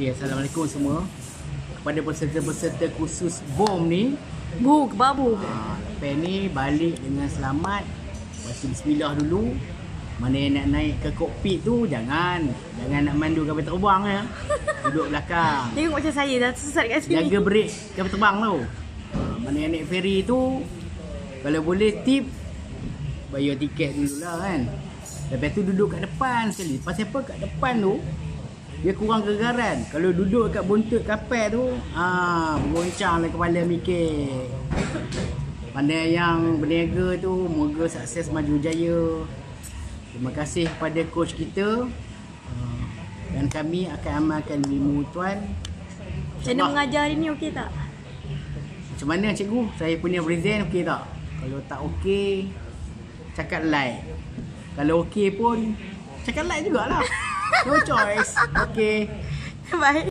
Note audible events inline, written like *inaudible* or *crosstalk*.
Okey, Assalamualaikum semua. Kepada peserta-peserta kursus BOM ni, Bu ke babu? ha, lepas ni balik dengan selamat. Baca bismillah dulu. Mana yang nak naik ke kokpit tu, jangan. Jangan nak mandu kapal terbang ya. *laughs* Duduk belakang. Tengok macam saya dah tersesat kat sini. Jaga break kapal terbang tu. Ha, mana yang naik ferry tu, kalau boleh tip, bayar tiket dulu lah kan. Lepas tu duduk kat depan sekali. Pasal apa kat depan tu, dia kurang gegaran. Kalau duduk kat buntut kapal tu, ah, goncang lah kepala mikir. Pandai yang berniaga tu, moga sukses maju jaya. Terima kasih kepada coach kita. Ah, Dan kami akan amalkan ilmu tuan. Macam mana mengajar hari ni okey tak? Macam mana cikgu? Saya punya present okey tak? Kalau tak okey, cakap like. Kalau okey pun, cakap like jugalah. *laughs* No choice. Okay. Bye.